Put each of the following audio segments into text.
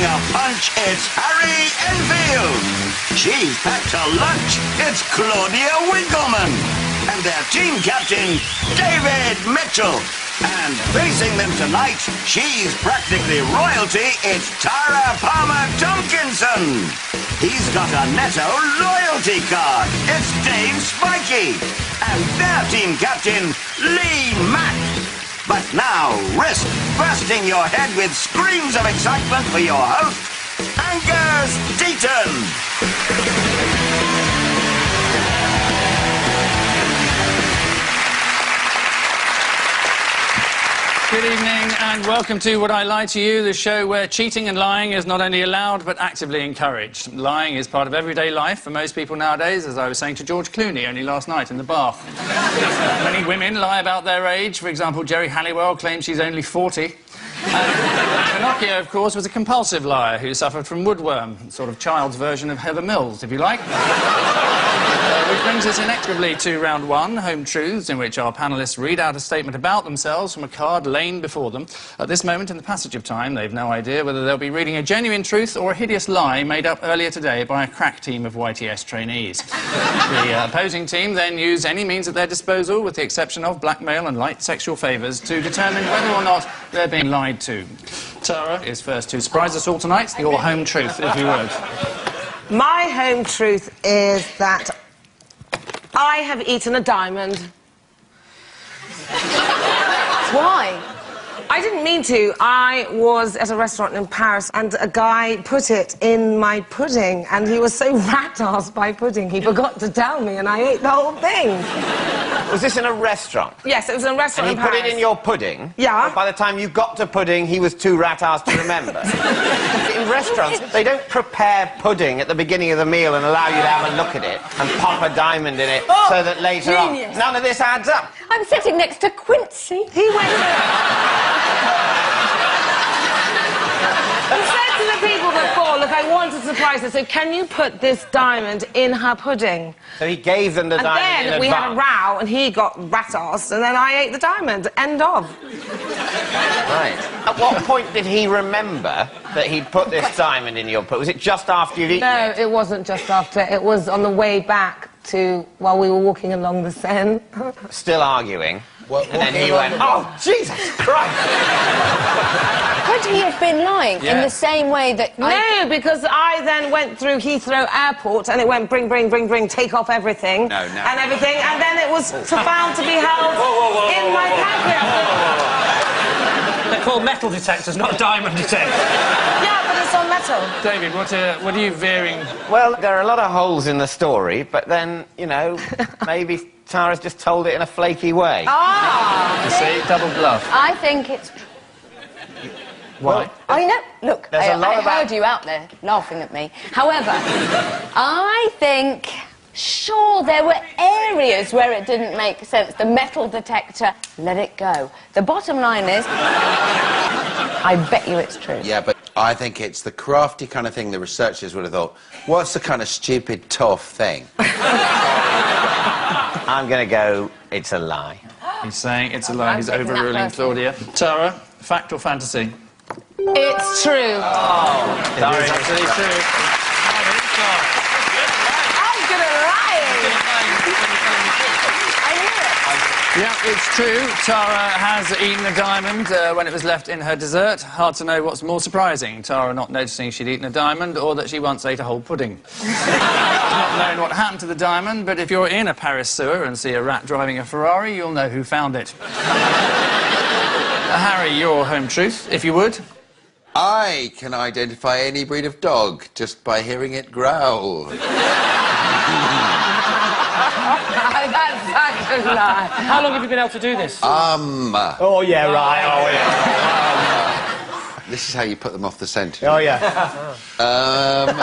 packing a punch. It's Harry Enfield. She's packed a lunch. It's Claudia Winkleman. And their team captain, David Mitchell. And facing them tonight, she's practically royalty. It's Tara Palmer Tomkinson. He's got a Netto loyalty card. It's Dave Spikey. And their team captain, Lee Mack. But now, risk bursting your head with screams of excitement for your host, Angus Deayton. Good evening and welcome to Would I Lie to You, the show where cheating and lying is not only allowed but actively encouraged. Lying is part of everyday life for most people nowadays, as I was saying to George Clooney only last night in the bath. Many women lie about their age. For example, Geri Halliwell claims she's only 40. And Pinocchio, of course, was a compulsive liar who suffered from woodworm, sort of child's version of Heather Mills, if you like. Uh, which brings us inexorably to round one, Home Truths, in which our panellists read out a statement about themselves from a card laying before them. At this moment in the passage of time, they've no idea whether they'll be reading a genuine truth or a hideous lie made up earlier today by a crack team of YTS trainees. the uh, opposing team then use any means at their disposal, with the exception of blackmail and light sexual favours, to determine whether or not they're being lied to. Tara is first to surprise us all tonight. Your home truth, if you would. My home truth is that I have eaten a diamond. Why? I didn't mean to. I was at a restaurant in Paris and a guy put it in my pudding and he was so rat-assed by pudding he forgot to tell me and I ate the whole thing. Was this in a restaurant? Yes, it was in a restaurant And he put it in your pudding? Yeah. And by the time you got to pudding, he was too rat-assed to remember. in restaurants, they don't prepare pudding at the beginning of the meal and allow you to have a look at it and pop a diamond in it Oh, so that later genius. on... None of this adds up. I'm sitting next to Quincy. He went. He said to the people before, look, I want to surprise her, so can you put this diamond in her pudding? So he gave them the And diamond And then in we had a row and he got rat-assed and then I ate the diamond. End of. Right. At what point did he remember that he'd put this diamond in your pudding? Was it just after you'd eaten No, it? it wasn't just after. It was on the way back to while we were walking along the Seine. Still arguing. And then he went, oh, Jesus Christ! Could he have been lying in the same way that I... no, because I then went through Heathrow Airport and it went bring, bring, bring, bring, take off everything No, no. and everything, and then it was found to be held in my pancreas. They're called metal detectors, not diamond detectors. Yeah, but it's on metal. David, what, uh, what are you veering? Well, there are a lot of holes in the story, but then, you know, maybe Tara's just told it in a flaky way. Ah, You see, double bluff. I think it's... Why? I know. Look, There's I, a lot I about- heard you out there laughing at me. However, I think... Sure, there were areas where it didn't make sense. The metal detector, let it go. The bottom line is, I bet you it's true. Yeah, but I think it's the crafty kind of thing the researchers would have thought. What's the kind of stupid, tough thing? I'm going to go, it's a lie. He's saying it's a lie. He's overruling. Claudia. Tara, fact or fantasy? it's true. Oh. Sorry. It's absolutely true. I'm good at lying. I knew it. Yeah, it's true. Tara has eaten a diamond uh, when it was left in her dessert. Hard to know what's more surprising, Tara not noticing she'd eaten a diamond or that she once ate a whole pudding. not knowing what happened to the diamond, but if you're in a Paris sewer and see a rat driving a Ferrari, you'll know who found it. Uh, Harry, your home truth, if you would. I can identify any breed of dog just by hearing it growl. That's such a lie. How long have you been able to do this? Um, uh, Oh, yeah, right. Oh, yeah. this is how you put them off the scent. Oh, yeah. Um,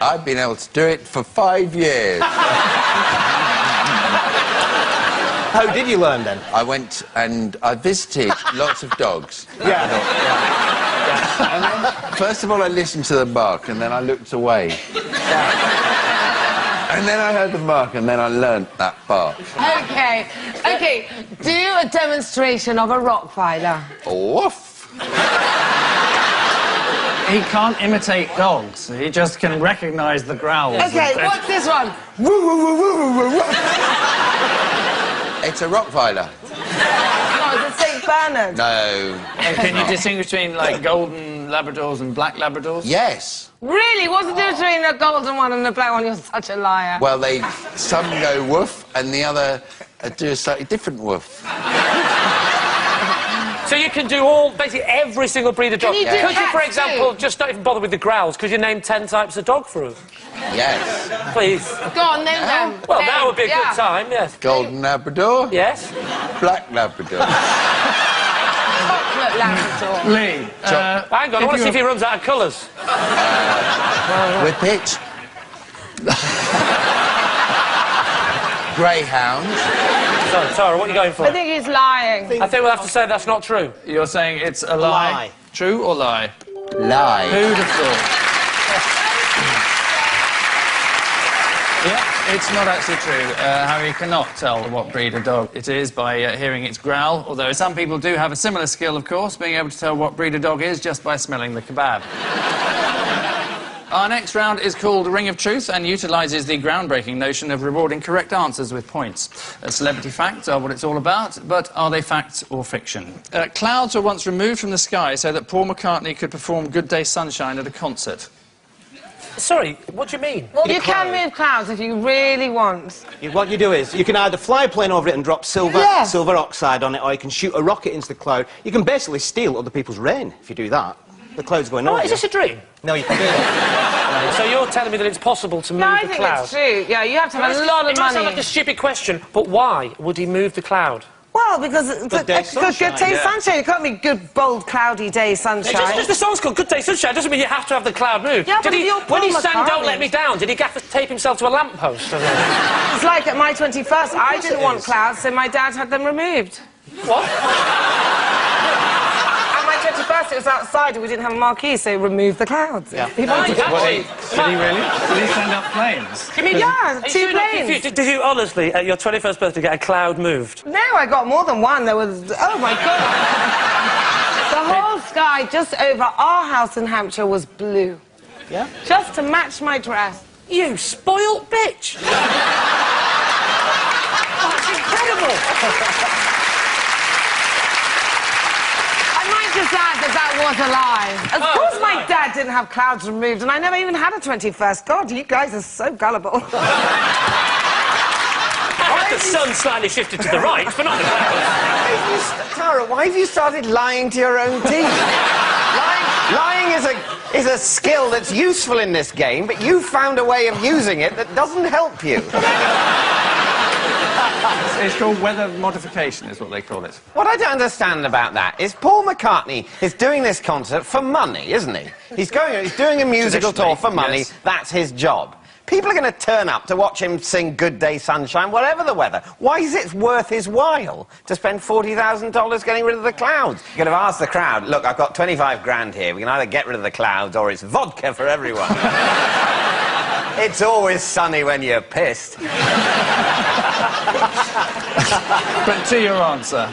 I've been able to do it for five years. How did you learn then? I went and I visited lots of dogs. Yeah. And then, first of all, I listened to them bark, and then I looked away. And then I heard them bark, and then I learnt that bark. Okay, okay. Do a demonstration of a rock fighter. Woof! he can't imitate dogs. He just can recognise the growls. Okay, what's this one? Woo, woo, woo, woo, woo, woo, woo. It's a Rottweiler. No, it's a St. Bernard. No. Can you distinguish between like golden Labradors and black Labradors? Yes. Really? What's the difference between a golden one and a black one? You're such a liar. Well, they some go woof, and the other uh, do a slightly different woof. So you can do all, basically every single breed of dog. Can you do Could you, for cats example, too? just don't even bother with the growls? Could you name ten types of dog for us, Yes. please? Go on, name them. Well, Name. that would be a Yeah. good time. Yes. Golden Labrador. Yes. Black Labrador. Chocolate Labrador. Lee, uh, Hang on, I want to see if he runs out of colours. Whippet. Greyhound. Sorry, Tara, what are you going for? I think he's lying. I think we'll have to say that's not true. You're saying it's a lie. lie. True or lie? Lie. Who'd have thought? Yeah, it's not actually true. Uh, Harry cannot tell what breed of dog it is by uh, hearing its growl, although some people do have a similar skill, of course, being able to tell what breed of dog is just by smelling the kebab. Our next round is called Ring of Truth and utilises the groundbreaking notion of rewarding correct answers with points. Uh, celebrity facts are what it's all about, but are they facts or fiction? Uh, clouds were once removed from the sky so that Paul McCartney could perform Good Day Sunshine at a concert. Sorry, what do you mean? Well, you can move clouds if you really want. You- What you do is, you can either fly a plane over it and drop silver, Yeah. silver oxide on it, or you can shoot a rocket into the cloud. You can basically steal other people's rain if you do that. The cloud's going Oh, is this a dream? No, you can do it. So you're telling me that it's possible to move the clouds. No, I think cloud? it's true. Yeah, you have to have a lot of it might sound like a stupid question, but why would he move the cloud? Well, because it's a, day a good, good day yeah. sunshine. It can't be good, bold, cloudy day It's sunshine. just because the song's called Good Day Sunshine doesn't mean you have to have the cloud move. Yeah, but did if he, you're when he Paul sang Don't Let Me Down, did he gaffer tape himself to a lamppost? or something? It's like at my 21st, I didn't want is. clouds, so my dad had them removed. what? At my 21st, it was outside and we didn't have a marquee, so removed the clouds. Yeah. People Right, did- actually- Did he really? Did he send up planes? You mean, Yeah, are two sure you're not planes. Did, did you honestly, at your 21st birthday, get a cloud moved? No, I got more than one. There was, oh my God. the whole sky just over our house in Hampshire was blue. Yeah? Just to match my dress. You spoilt bitch! Oh, That's incredible! I might just add that that was a lie. Of Oh, course, my lie. dad didn't have clouds removed, and I never even had a 21st. God, you guys are so gullible. The sun slightly shifted to the right, but not the clouds. Tara, why have you started lying to your own teeth? lying lying is, a, is a skill that's useful in this game, but you've found a way of using it that doesn't help you. It's called weather modification, is what they call it. What I don't understand about that is Paul McCartney is doing this concert for money, isn't he? He's going, he's doing a musical tour for money. yes. That's his job. People are going to turn up to watch him sing Good Day Sunshine, whatever the weather. Why is it worth his while to spend $40,000 getting rid of the clouds? You could have asked the crowd, look, I've got 25 grand here. We can either get rid of the clouds or it's vodka for everyone. it's always sunny when you're pissed. But to your answer,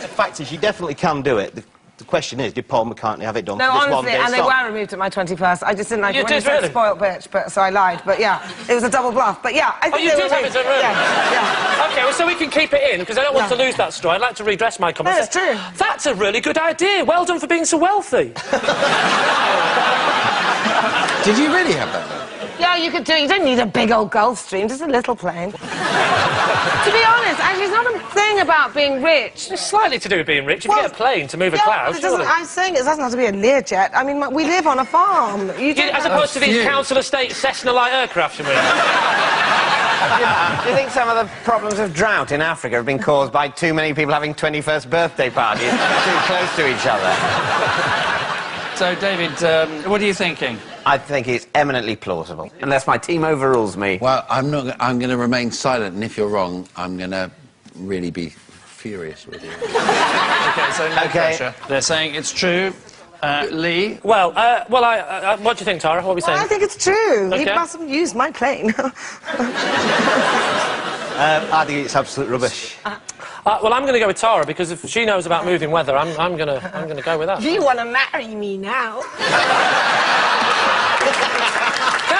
The fact is, you definitely can do it. The, the question is, did Paul McCartney have it done No, for this one honestly, day and they were removed at my 21st. I just didn't like You it when you did, said really? spoiled bitch, but, so I lied. But yeah, it was a double bluff. But yeah, I think Oh, think you they did have it done, really? Yeah, yeah. Okay, well, so we can keep it in, because I don't want Yeah. to lose that story. I'd like to redress my comments. No, it's true. That's a really good idea. Well done for being so wealthy. Did you really have that? Yeah, you could do it. You don't need a big old Gulfstream, just a little plane. to be honest, actually, it's not a thing about being rich. It's slightly to do with being rich. If Well, you get a plane to move a cloud, but it doesn't. I'm saying it doesn't have to be a Learjet. I mean, we live on a farm. You You- as opposed to these council estate Cessna-like aircraft, you mean? Do you think some of the problems of drought in Africa have been caused by too many people having 21st birthday parties too close to each other? so David, um, what are you thinking? I think it's eminently plausible, unless my team overrules me. Well, I'm not. I'm going to remain silent, and if you're wrong, I'm going to really be furious with you. Okay, so no Okay. pressure. They're saying it's true. Uh, Lee, Well, uh, well, I, uh, what do you think, Tara? What are we Well, saying? I think it's true. He mustn't use my plane. Um, I think it's absolute rubbish. Uh, well, I'm going to go with Tara because if she knows about moving weather, I'm, I'm going to I'm going to go with that. Do you want to marry me now?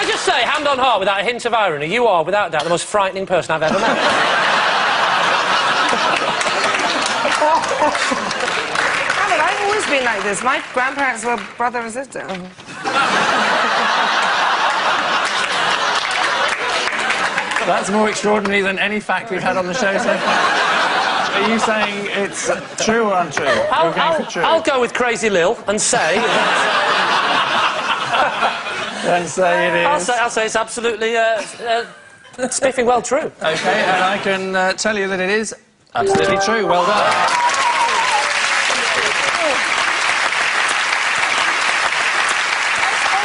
Can I just say, hand on heart, without a hint of irony, you are, without doubt, the most frightening person I've ever met. Alan, I've always been like this. My grandparents were brother and sister. That's more extraordinary than any fact we've had on the show so far. Are you saying it's true or untrue? I'll, I'll- true. I'll go with Crazy Lil and say, and say it is. I'll say, I'll say it's absolutely uh, uh, spiffing well true. Okay, and I can uh, tell you that it is absolutely true. Well done.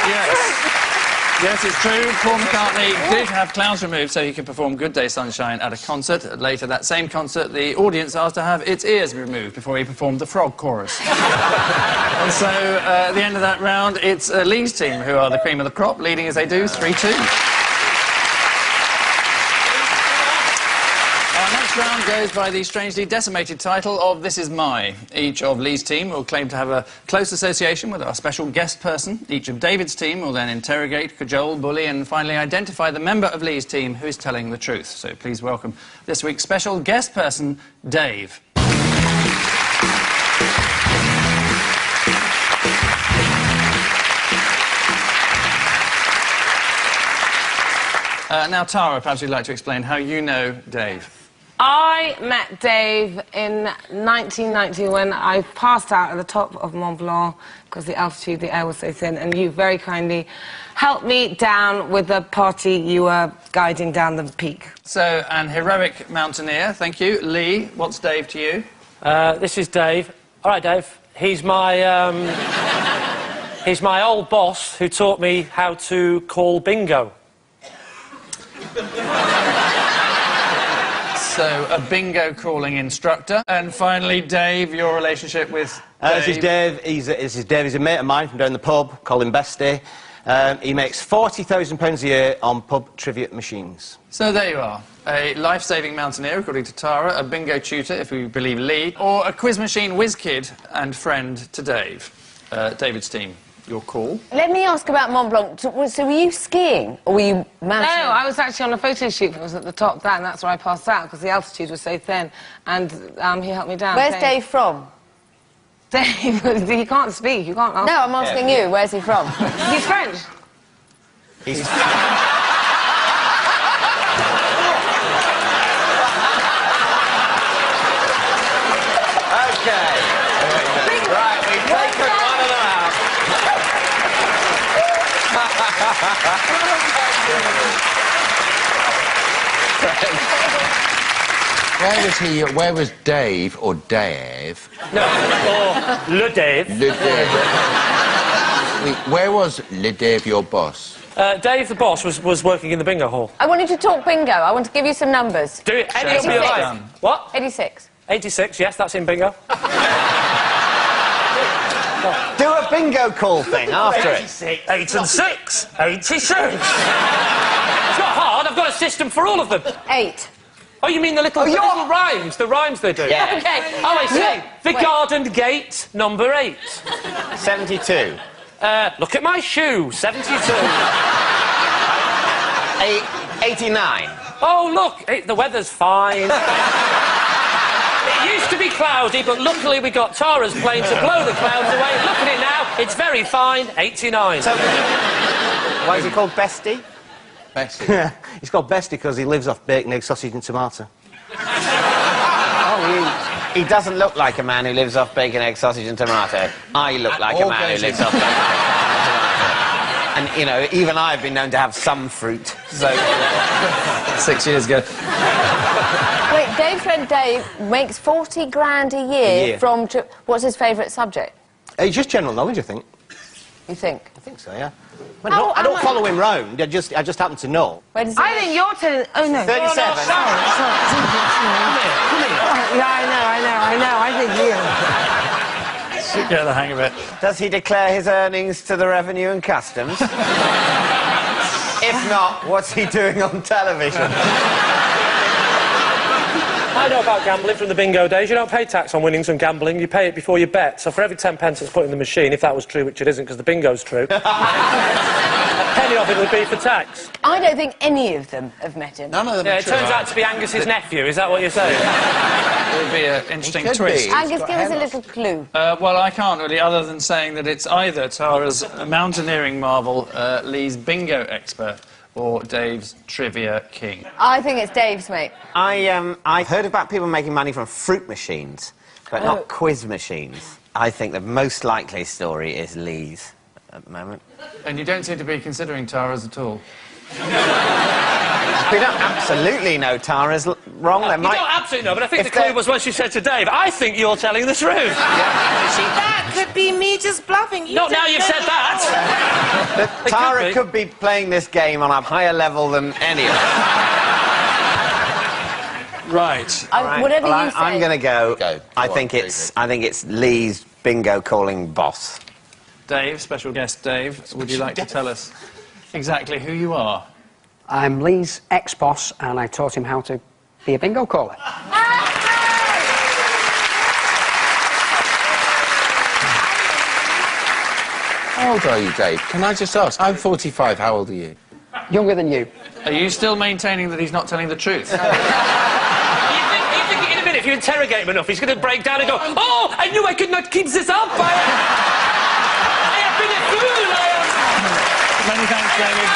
Yes. Yes, it's true. Paul McCartney did have clowns removed so he could perform Good Day Sunshine at a concert. Later that same concert, the audience asked to have its ears removed before he performed the frog chorus. and so, uh, at the end of that round, it's uh, Lee's team who are the cream of the crop, leading as they do 3 2. Our next round goes by the strangely decimated title of This Is My. Each of Lee's team will claim to have a close association with our special guest person. Each of David's team will then interrogate, cajole, bully, and finally identify the member of Lee's team who is telling the truth. So please welcome this week's special guest person, Dave. Uh, now, Tara, perhaps you'd like to explain how you know Dave. I met Dave in 1990 when I passed out at the top of Mont Blanc because the altitude, the air was so thin, and you very kindly helped me down with the party you were guiding down the peak. So, an heroic mountaineer, thank you. Lee, what's Dave to you? Uh, this is Dave. All right, Dave. He's my um, he's my old boss who taught me how to call bingo. So, a bingo calling instructor. And finally, Dave, your relationship with Uh, this is Dave. He's a, this is Dave. He's a mate of mine from down the pub. Colin him Bestie. Um, he makes forty thousand pounds a year on pub trivia machines. So, there you are. A life saving mountaineer, according to Tara, a bingo tutor, if we believe Lee, or a quiz machine whiz kid and friend to Dave. Uh, David's team, your call. Let me ask about Mont Blanc. So, so were you skiing or were you No. I was actually on a photo shoot. It was at the top there, and that's where I passed out because the altitude was so thin. And um, he helped me down. Where's Dave from? Dave, you can't speak. You can't ask. No, I'm asking you. Where's he from? He's French. He's okay. Right, we've taken one of them out. Where was he? Where was Dave or Dave? No, or Le Dave. Le Dave. Where was Le Dave, your boss? Uh, Dave, the boss, was, was working in the bingo hall. I wanted to talk bingo. I want to give you some numbers. Do it. Any Shakespeare of your done. life. What? 86. 86, yes, that's in bingo. Do a bingo call thing after it. Eight and six. 86. it's not hard. I've got a system for all of them. Eight. Oh, you mean the little, the you're- little rhymes? The rhymes they do? Yeah. Okay. Oh, I see. The Wait. garden gate, number eight. 72. Uh, look at my shoe, 72. Eight, 89. oh, look, it, the weather's fine. it used to be cloudy, but luckily we got Tara's plane to blow the clouds away. Look at it now, it's very fine, 89. So, why is he called Bestie? Bessie. He's called Bestie because he lives off bacon, egg, sausage, and tomato. Oh, he, he doesn't look like a man who lives off bacon, egg, sausage, and tomato. I look like a all man who lives off bacon, egg, sausage, and tomato. And, you know, even I've been known to have some fruit. So, Six years ago. Wait, Dave's friend Dave makes 40 grand a year, A year. from... Tri- What's his favourite subject, it's just general knowledge, I think. you think? I think so, yeah. I don't, I don't much- follow him round. I just, I just happen to know. Where does he I live? think you're telling. Oh no. 37. Sorry. Yeah, I know, I know, I know. I think you. Should get the hang of it. Does he declare his earnings to the Revenue and Customs? if not, what's he doing on television? I know about gambling from the bingo days. You don't pay tax on winnings and gambling, you pay it before you bet. So for every 10 pence that's put in the machine, if that was true, which it isn't because the bingo's true, a penny of it would be for tax. I don't think any of them have met him. None of them Yeah, are it true. turns out to be Angus's nephew, is that what you're saying? It would be an interesting could twist. be. Angus, got give us a hair little clue. Uh, well, I can't really, other than saying that it's either Tara's mountaineering marvel, uh, Lee's bingo expert, or Dave's trivia king. I think it's Dave's, mate. I, um, I heard about people making money from fruit machines, but Oh. not quiz machines. I think the most likely story is Lee's at the moment. And you don't seem to be considering Tara's at all. We don't absolutely know Tara's l- wrong. There You might... don't absolutely know, but I think If the clue they- was when she said to Dave, I think you're telling the truth. That could be me just bluffing. You Not now you've said that. that Tara could be. could be playing this game on a higher level than any of us. Right. I, Right, Whatever well, you I, say. I'm going to go. Go. I think on, it's. David. I think it's Lee's bingo calling boss. Dave, special guest Dave, would you like to tell us exactly who you are? I'm Lee's ex-boss, and I taught him how to be a bingo caller. How old are you, Dave? Can I just ask? I'm 45. How old are you? Younger than you. Are you still maintaining that he's not telling the truth? You think, you think in a minute, if you interrogate him enough, he's going to break down and go, Oh, I knew I could not keep this up. I, I have been a fool. I am. Many thanks, David.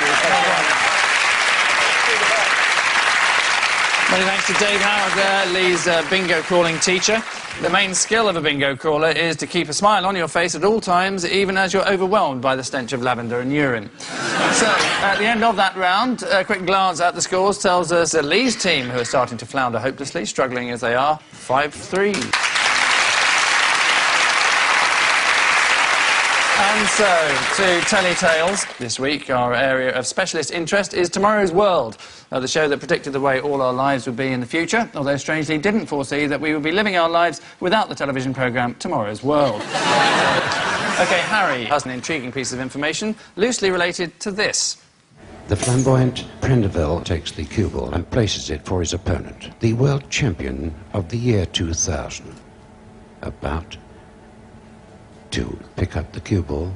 Many thanks to Dave Howard there, Lee's uh, bingo calling teacher. The main skill of a bingo caller is to keep a smile on your face at all times, even as you're overwhelmed by the stench of lavender and urine. so, at the end of that round, a quick glance at the scores tells us that Lee's team, who are starting to flounder hopelessly, struggling as they are, 5 3. And so, to Telly Tales, this week our area of specialist interest is Tomorrow's World, uh, the show that predicted the way all our lives would be in the future, although strangely didn't foresee that we would be living our lives without the television programme Tomorrow's World. OK, Harry has an intriguing piece of information loosely related to this. The flamboyant Prendeville takes the cue ball and places it for his opponent, the world champion of the year 2000. About to pick up the cue ball.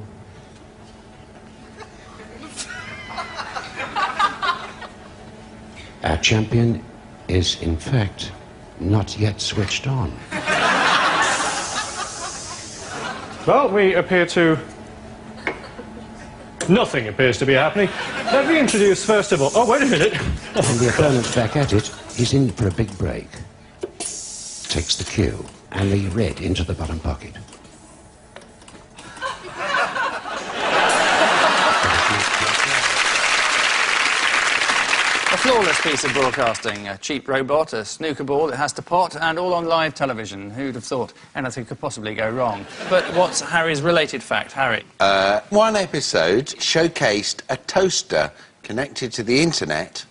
Our champion is, in fact, not yet switched on. Well, we appear to. Nothing appears to be happening. Let me introduce, first of all. Oh, wait a minute. And the opponent's back at it. He's in for a big break. Takes the cue and the red into the bottom pocket. Flawless piece of broadcasting, a cheap robot, a snooker ball that has to pot, and all on live television. Who'd have thought anything could possibly go wrong? But what's Harry's related fact, Harry? Uh, one episode showcased a toaster connected to the internet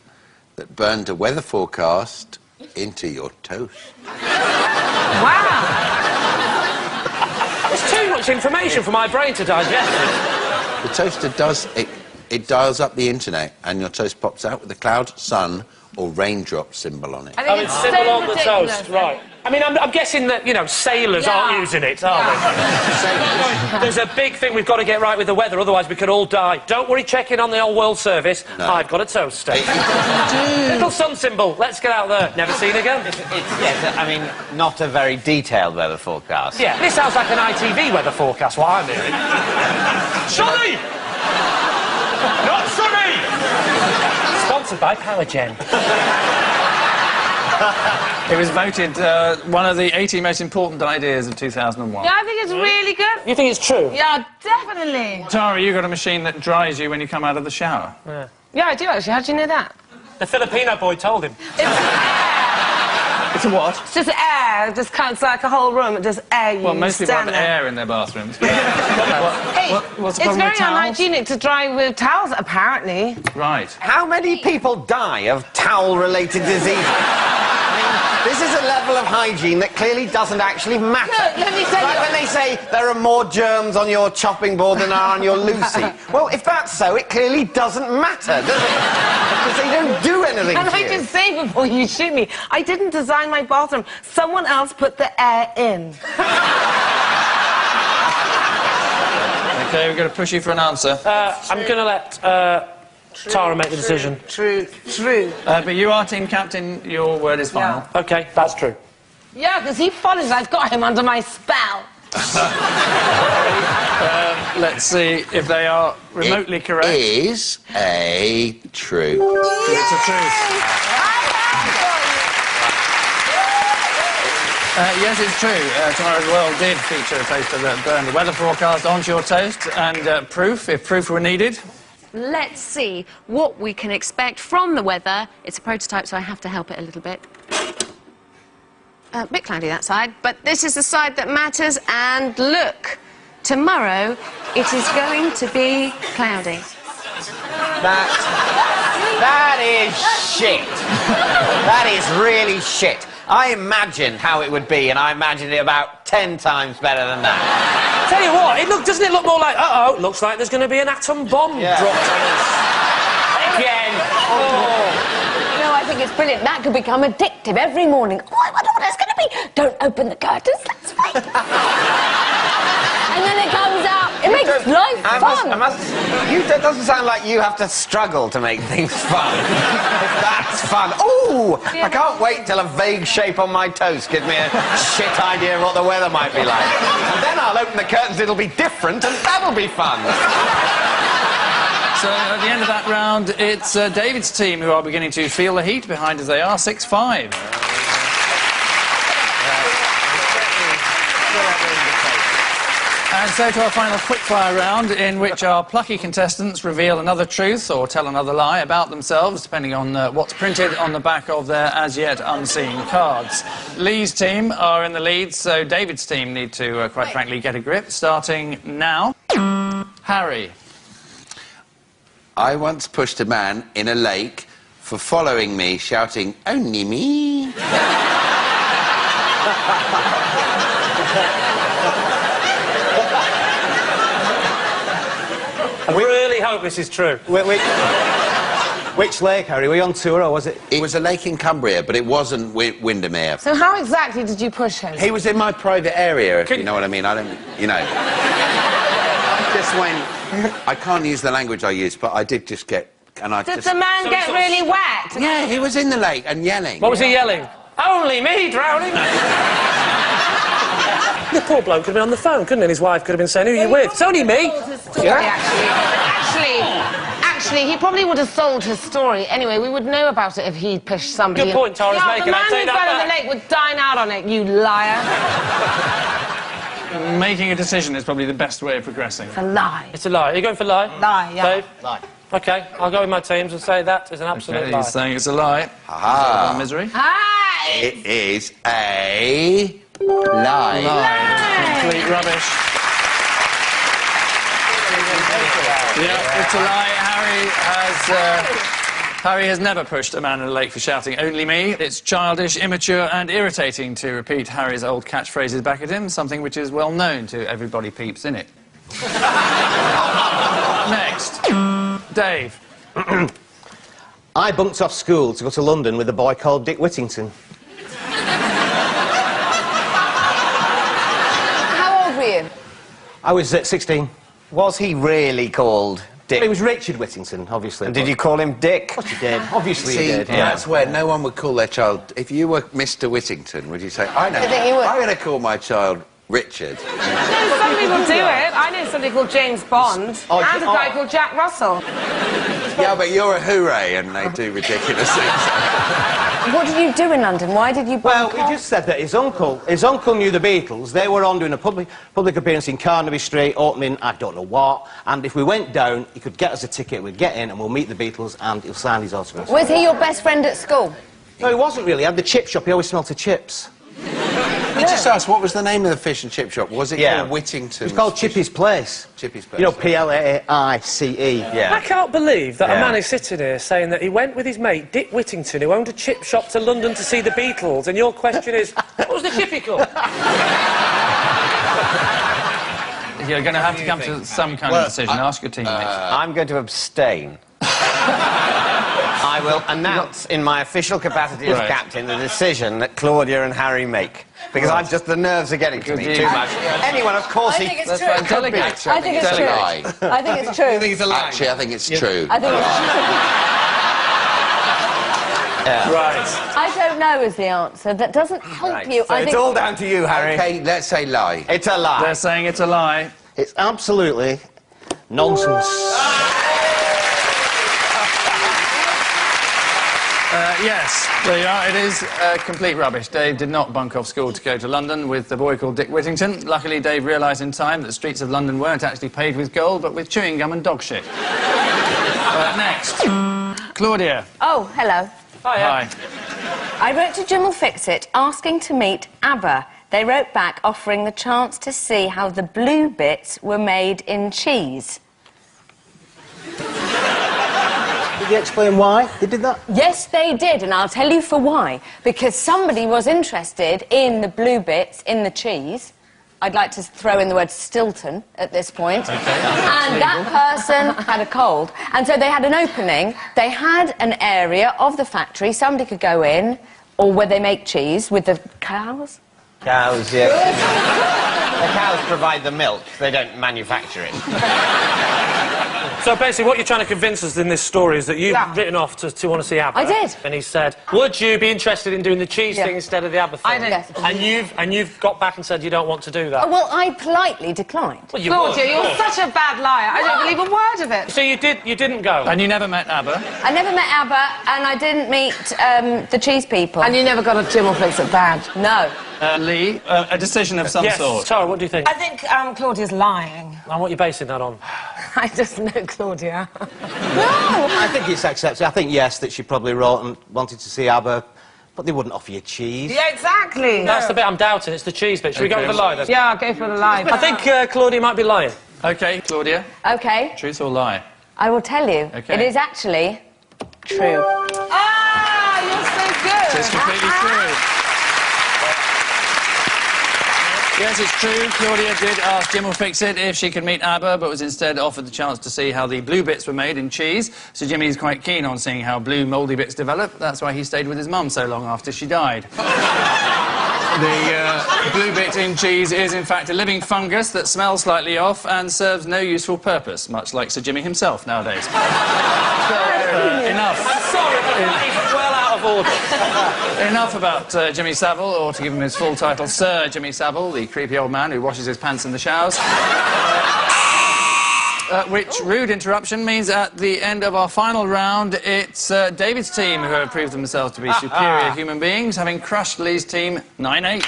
that burned a weather forecast into your toast. Wow. There's too much information for my brain to digest. The toaster does it. It dials up the internet, and your toast pops out with a cloud, sun, or raindrop symbol on it. I Oh, it's it's symbol so on the toast, right. I mean, I'm, I'm guessing that, you know, sailors Yeah. aren't using it, are they? There's a big thing we've got to get right with the weather, otherwise we could all die. Don't worry, check in on the old world service. I've got a toaster. Little sun symbol. Let's get out there. Never seen again. It's, yes, I mean, not a very detailed weather forecast. Yeah, this sounds like an ITV weather forecast, what I'm hearing. Sunny! Not sunny! Sponsored by Powergen. It was voted uh, one of the 80 most important ideas of 2001. Yeah, I think it's really good. You think it's true? Yeah, definitely. Tara, you got a machine that dries you when you come out of the shower. Yeah, yeah I do actually. How do you know that? The Filipino boy told him. It's air. It's what? It's just air. It just counts like a whole room. It just air. You Well, most people have there. air in their bathrooms. Uh, hey, What- what's the it's very with unhygienic to dry with towels, apparently. Right. How many people die of towel-related diseases? I mean, this is a level of hygiene that clearly doesn't actually matter. Look, let me tell like you- when they say there are more germs on your chopping board than are on your Lucy. well, if that's so, it clearly doesn't matter, does it? Because they don't do anything Can to I you. just say before you shoot me, I didn't design my bathroom. Someone else put the air in. Okay, we're going to push you for an answer. Uh, I'm going to let uh, Tara make the decision. True, true. Uh, but you are team captain. Your word is final. Okay, that's true. Yeah, because he follows. I've got him under my spell. Let's see if they are remotely correct. Is a true. It's a truth. Uh, yes, it's true. Uh, Tomorrow's World did feature a toaster that burned the weather forecast onto your toast and uh, proof, if proof were needed. Let's see what we can expect from the weather. It's a prototype, so I have to help it a little bit. Uh, a bit cloudy that side, but this is the side that matters. And look, tomorrow it is going to be cloudy. That, that is shit. that is really shit. I imagined how it would be, and I imagined it about ten times better than that. Tell you what, it look, doesn't it look more like, uh-oh, looks like there's going to be an atom bomb Yeah. dropped on us. Again. No, I think it's brilliant. That could become addictive every morning. Oh, I wonder what it's going to be. Don't open the curtains, let's wait. and then it comes out. It makes life I must, fun. I must, you, that doesn't sound like you have to struggle to make things fun. That's fun. Ooh, I can't wait till a vague shape on my toast gives me a shit idea of what the weather might be like. And then I'll open the curtains, it'll be different, and that'll be fun. So at the end of that round, it's uh, David's team who are beginning to feel the heat behind as they are 6 5. And so to our final quickfire round, in which our plucky contestants reveal another truth or tell another lie about themselves, depending on uh, what's printed on the back of their as yet unseen cards. Lee's team are in the lead, so David's team need to, uh, quite frankly, get a grip. Starting now, Harry. I once pushed a man in a lake for following me, shouting, "Only me." I really hope this is true. Wait, wait. Which lake, Harry? Were you on tour or was it? It was a lake in Cumbria, but it wasn't Wi- Windermere. So how exactly did you push him? He was in my private area, if Can- you know what I mean. I don't, you know. I just went. I can't use the language I use, but I did just get. And I Did just. the man So get sort of- really wet? Yeah, he was in the lake and yelling. What was he yelling? Only me drowning. the poor bloke could have been on the phone, couldn't he? And his wife could have been saying, Who are you with? It's only me. Story, actually. Actually, actually, he probably would have sold his story. Anyway, we would know about it if he pushed somebody. Good point Tara's yeah, making, The man who fell in the lake would dine out on it, you liar. Making a decision is probably the best way of progressing. It's a lie. It's a lie. Are you going for lie? Lie, yeah. Dave? Lie. OK, I'll go with my teams and say that is an absolute Okay, lie. he's saying it's a lie. Ah. Misery. Hi! It is a lie. Lie. Complete rubbish. Yeah, it's a lie. Harry has. Uh, Harry has never pushed a man in a lake for shouting, only me. It's childish, immature, and irritating to repeat Harry's old catchphrases back at him, something which is well known to everybody peeps in it. Next, Dave. I bunked off school to go to London with a boy called Dick Whittington. How old were you? I was uh, 16. Was he really called Dick? It was Richard Whittington, obviously. And did you call him Dick? Of course you did. Obviously See, you did. that's where no one would call their child. If you were Mr. Whittington, would you say, "I know, I think you would. I'm going to call my child Richard"? No, some people do it. I know somebody called James Bond Oh, and a oh. guy called Jack Russell. Yeah, but you're a hooray, and they do ridiculous things. What did you do in London? Why did you Well, bunk he just said that his uncle, his uncle knew the Beatles. They were on doing a public, public appearance in Carnaby Street, opening I don't know what. And if we went down, he could get us a ticket, we'd get in, and we'll meet the Beatles, and he'll sign his autograph. Was he your best friend at school? No, he wasn't really. He had the chip shop. He always smelled of chips. He just asked, what was the name of the fish and chip shop? Was it Yeah. called Whittington? It was called Chippy's Place. Chippy's Place. You know, P-L-A-I-C-E. I Yeah. I can't believe that Yeah. a man is sitting here saying that he went with his mate Dick Whittington, who owned a chip shop, to London to see the Beatles, and your question is, what was the chippy called? You're going to have to come to some kind Well, of decision. I- Ask your teammates. Uh, I'm going to abstain. I will announce in my official capacity as Right. captain the decision that Claudia and Harry make. Because I'm just, the nerves are getting to me too much. Anyone, of course, I he... think it's That's true. fine. Delegate. Actually, I think it's it's true. I think it's true. think it's a lie. Actually, I think it's true. I think it's true. Right. I don't know is the answer. That doesn't help Right, you. so I it's think all down to you, Harry. Okay, let's say lie. It's a lie. They're saying it's a lie. It's absolutely nonsense. Uh, yes, there you are. It is uh, complete rubbish. Dave did not bunk off school to go to London with a boy called Dick Whittington. Luckily, Dave realised in time that the streets of London weren't actually paved with gold, but with chewing gum and dog shit. uh, next, Claudia. Oh, hello. Hi. I wrote to Jim will Fix It asking to meet ABBA. They wrote back offering the chance to see how the blue bits were made in cheese. Did you explain why they did that? Yes, they did, and I'll tell you for why. Because somebody was interested in the blue bits in the cheese. I'd like to throw in the word Stilton at this point. And that person had a cold. And so they had an opening. They had an area of the factory somebody could go in, or where they make cheese with the cows. Cows, yeah. the cows provide the milk. They don't manufacture it. So basically, what you're trying to convince us in this story is that you've Yeah. written off to, to want to see ABBA. I did. And he said, "Would you be interested in doing the cheese Yeah. thing instead of the ABBA thing?" I did. Yes. And you've and you've got back and said you don't want to do that. Oh, well, I politely declined. Well, you Claudia, would, you're of such a bad liar. I don't believe a word of it. So you did you didn't go. And you never met ABBA. I never met ABBA, and I didn't meet um, the cheese people. And you never got a Jim will fix it badge. No. Uh, Lee, uh, a decision of some yes, sort. Tara, what do you think? I think um, Claudia's lying. And what are you basing that on? I just know Claudia. no! I think it's accepted. I think, yes, that she probably wrote and wanted to see ABBA, but they wouldn't offer you cheese. yeah, exactly. That's the bit I'm doubting. It's the cheese bit. Should we go Okay. with the lie then? Yeah, I'll go for the lie. I think uh, Claudia might be lying. Okay, Claudia, Okay, truth or lie? I will tell you. Okay. It is actually true. Ah, you're so good. It's completely true. Yes, it's true. Claudia did ask Jim will fix it if she could meet ABBA, but was instead offered the chance to see how the blue bits were made in cheese. So Jimmy's quite keen on seeing how blue mouldy bits develop. That's why he stayed with his mum so long after she died. the uh, blue bit in cheese is, in fact, a living fungus that smells slightly off and serves no useful purpose, much like Sir Jimmy himself nowadays. So, uh, enough. I'm sorry, of order. Enough about uh, Jimmy Savile, or to give him his full title, Sir Jimmy Savile, the creepy old man who washes his pants in the showers. Uh, which rude interruption means at the end of our final round, it's uh, David's team who have proved themselves to be superior human beings, having crushed Lee's team 9 8.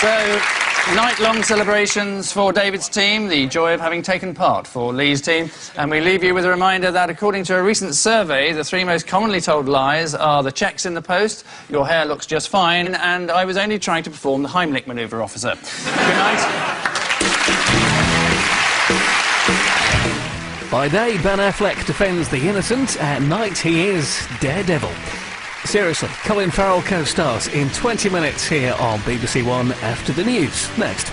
So, night-long celebrations for David's team, the joy of having taken part for Lee's team. And we leave you with a reminder that according to a recent survey, the three most commonly told lies are the checks in the post, your hair looks just fine, and I was only trying to perform the Heimlich manoeuvre, officer. Good night. By day, Ben Affleck defends the innocent. At night, he is Daredevil. Seriously, Colin Farrell co-stars in 20 minutes here on BBC One after the news. Next.